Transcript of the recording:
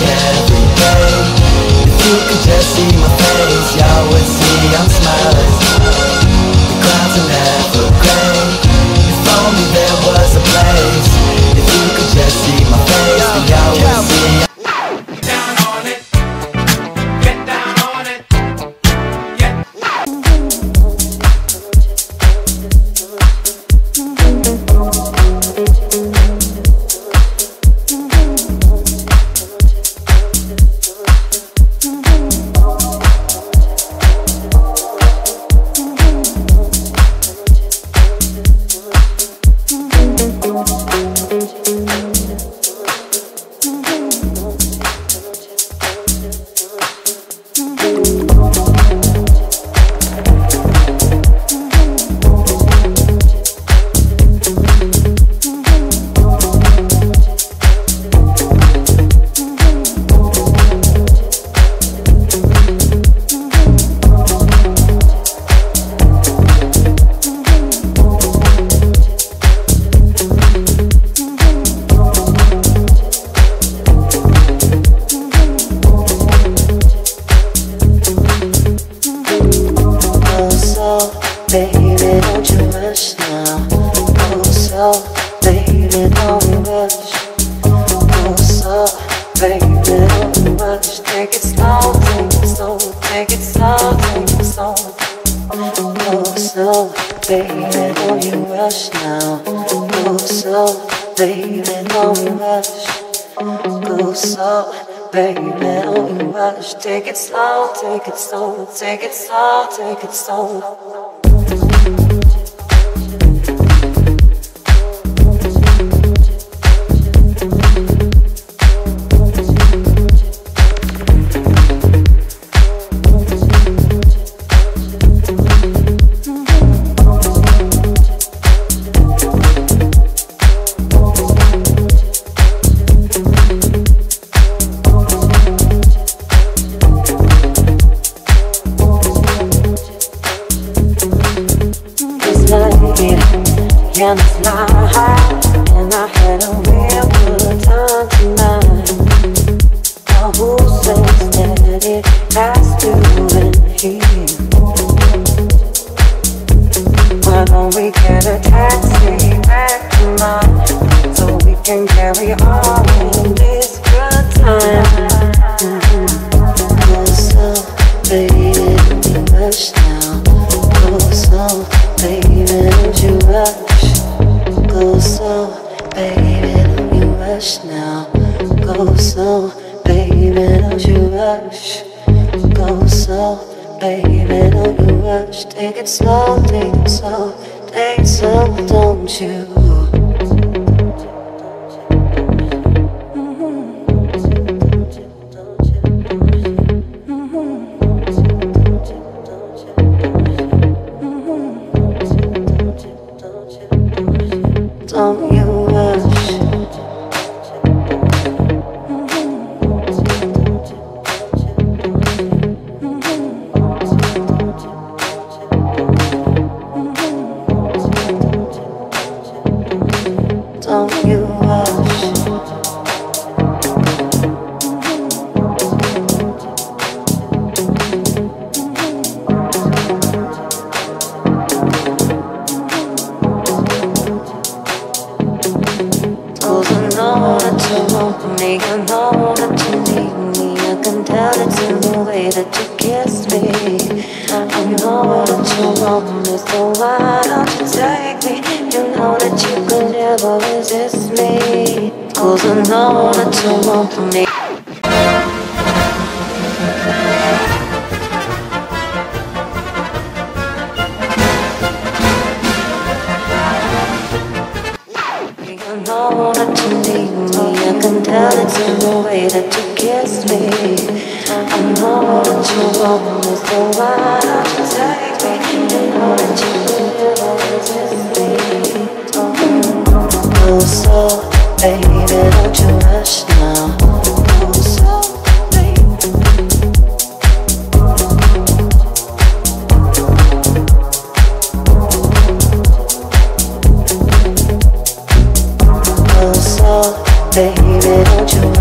me don't you rush now. Oh, so, baby, don't you rush. Oh, so, baby, don't rush. Take it slow, take it slow, take it slow, take it slow. Oh, so, baby, don't you rush now. Oh, so, baby, don't you rush. Go slow, baby, don't you rush. Take it slow, take it slow, take it slow, take it slow. And I had a real good time tonight. Now who says that it has to end here? Why don't we get a taxi back so we can carry on in this good time? Rush now. Go slow, baby, don't you rush. Go slow, baby, don't you rush. Take it slow, take it slow, take it slow, don't you? You want me, I know that you need me. I can tell it in the way that you kiss me. I know that you want me, so why don't you take me? You know that you could never resist me. Cause I know that you want me. That you need me. I can tell it's in the way that you kiss me. I know that you want me, so why don't you take me? You know that you never resist me. Go slow, baby, don't you baby, don't you